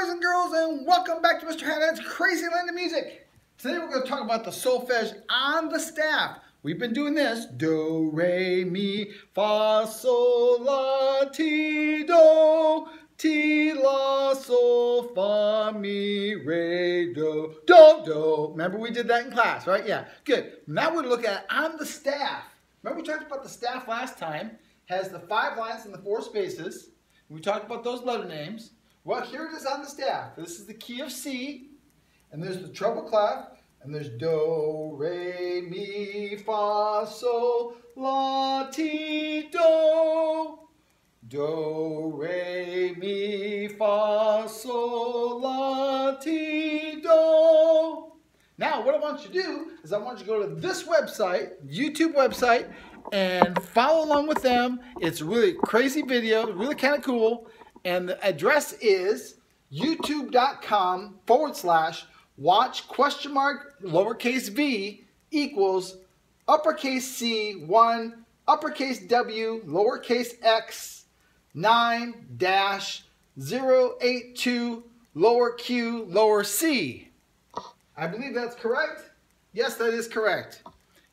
boys and girls, and welcome back to Mr. Haddad's Crazy Land of Music. Today we're going to talk about the solfege on the staff. We've been doing this. Do, re, mi, fa, sol, la, ti, do, ti, la, sol, fa, mi, re, do, do, do. Remember we did that in class, right? Yeah, good. Now we look at on the staff. Remember we talked about the staff last time. Has the five lines and the four spaces. We talked about those letter names. Well, here it is on the staff. This is the key of C, and there's the treble clef, and there's do, re, mi, fa, sol, la, ti, do. Do, re, mi, fa, sol, la, ti, do. Now, what I want you to do is I want you to go to this website, YouTube website, and follow along with them. It's really crazy video, really kind of cool. And the address is youtube.com forward slash watch question mark lowercase v equals uppercase C 1 uppercase W lowercase x 9 dash 082 lower q lower c. I believe that's correct. Yes, that is correct.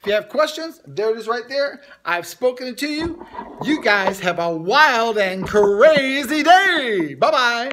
If you have questions, there it is right there. I've spoken to you. You guys have a wild and crazy day. Bye-bye.